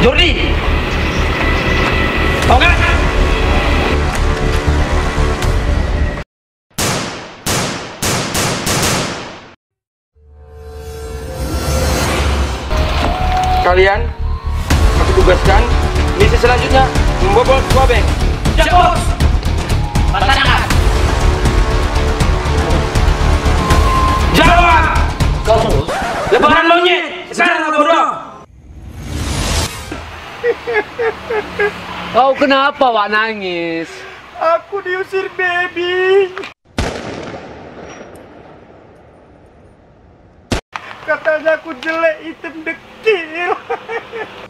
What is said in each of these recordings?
Jordi! Tau nggak? Kalian aku tugaskan misi selanjutnya membobol sebuah bank. Siap, Bos. Laksanakan. Jawab! Kau Kau kenapa Wak nangis? Aku diusir baby. Katanya aku jelek hitam dekil.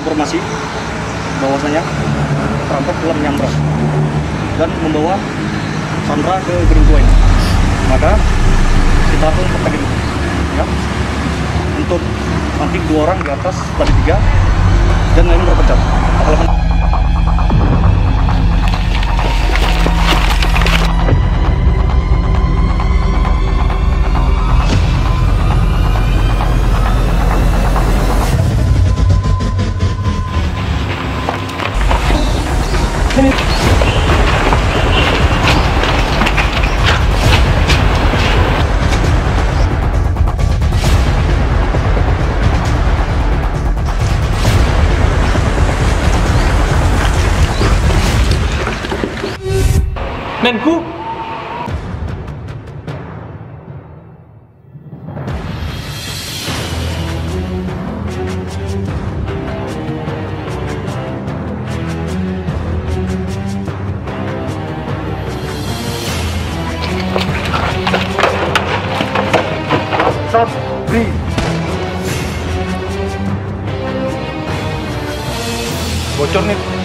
Informasi bahwasanya perampok telah menyambar dan membawa Sandra ke tua ini. Maka kita kontak ini, ya, untuk nanti dua orang di atas tadi tiga dan lain berpecat. Halaman Menku, Sabri. bocor nih.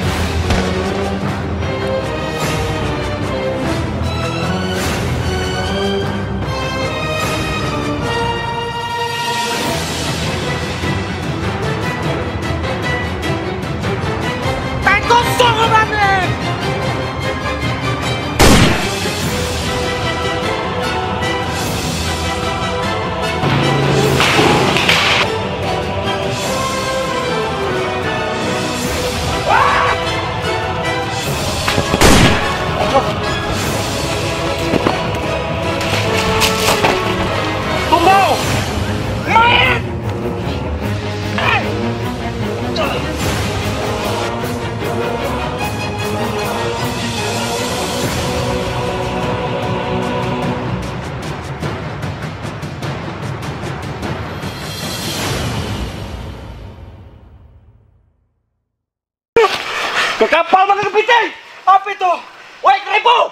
Kapal mana kepiting? Apa itu? Woi keribu!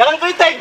Jangan keriting!